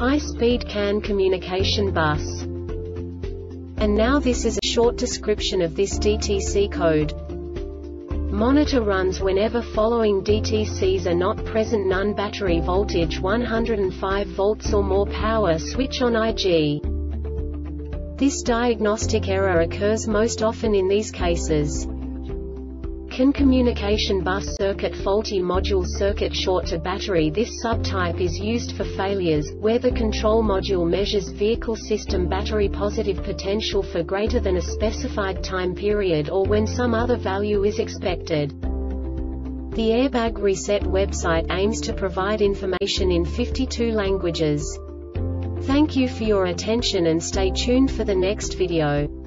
high-speed CAN communication bus. And now this is a short description of this DTC code. Monitor runs whenever following DTCs are not present none battery voltage 105 volts or more power switch on IG. This diagnostic error occurs most often in these cases. CAN communication bus circuit faulty module circuit short to battery This subtype is used for failures, where the control module measures vehicle system battery positive potential for greater than a specified time period or when some other value is expected. The Airbag Reset website aims to provide information in 52 languages. Thank you for your attention and stay tuned for the next video.